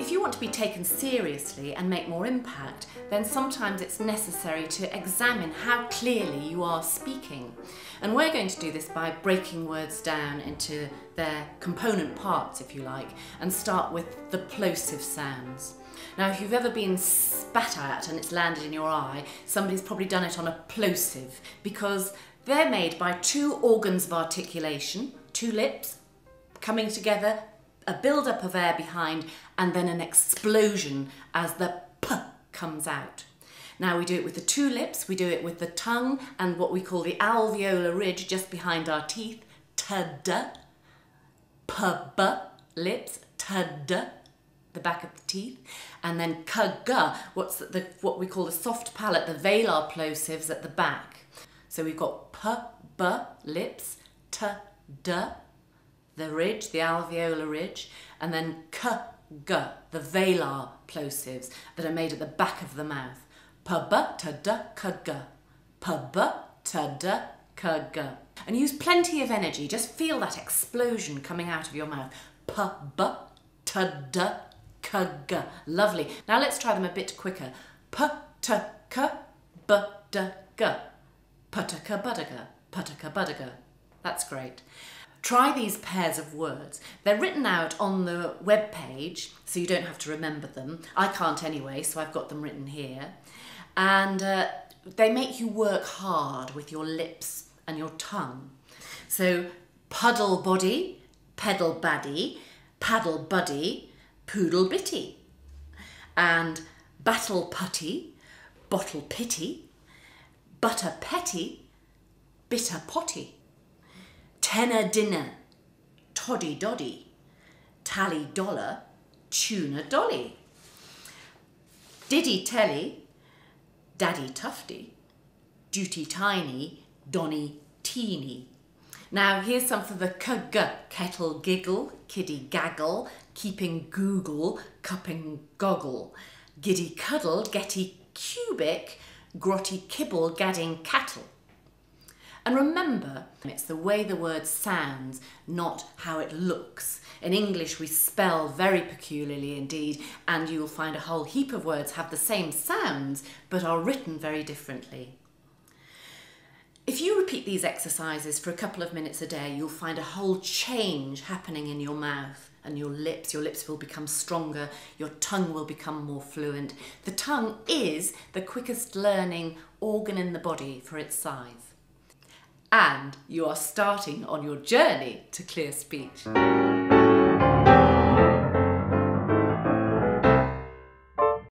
If you want to be taken seriously and make more impact, then sometimes it's necessary to examine how clearly you are speaking. And we're going to do this by breaking words down into their component parts, if you like, and start with the plosive sounds. Now, if you've ever been spat at and it's landed in your eye, somebody's probably done it on a plosive because they're made by two organs of articulation, two lips coming together a build-up of air behind and then an explosion as the p comes out. Now we do it with the two lips, we do it with the tongue and what we call the alveolar ridge just behind our teeth, t-d, p-b, lips, t-d, the back of the teeth, and then k-g, what's the, the, what we call the soft palate, the velar plosives at the back. So we've got p-b, lips, t-d, the ridge, the alveolar ridge, and then k, g, the velar plosives that are made at the back of the mouth. P, b, t, d, k, g. P, b, t, d, k, g. And use plenty of energy. Just feel that explosion coming out of your mouth. P, b, t, d, k, g. Lovely. Now let's try them a bit quicker. P, t, k, b, d, g. Putaka budaga, putaka budaga. That's great. Try these pairs of words. They're written out on the web page, so you don't have to remember them. I can't anyway, so I've got them written here. And uh, they make you work hard with your lips and your tongue. So puddle body, pedal baddie, paddle buddy, poodle bitty. And battle putty, bottle pity, butter petty, bitter potty tenner dinner, toddy doddy, tally dollar, tuna dolly, diddy telly, daddy tufty, duty tiny, donny teeny. Now here's some for the kg, kettle giggle, kiddy gaggle, keeping google, cupping goggle, giddy cuddle, getty cubic, grotty kibble, gadding cattle. And remember, it's the way the word sounds, not how it looks. In English, we spell very peculiarly indeed, and you'll find a whole heap of words have the same sounds, but are written very differently. If you repeat these exercises for a couple of minutes a day, you'll find a whole change happening in your mouth and your lips. Your lips will become stronger, your tongue will become more fluent. The tongue is the quickest learning organ in the body for its size and you are starting on your journey to clear speech.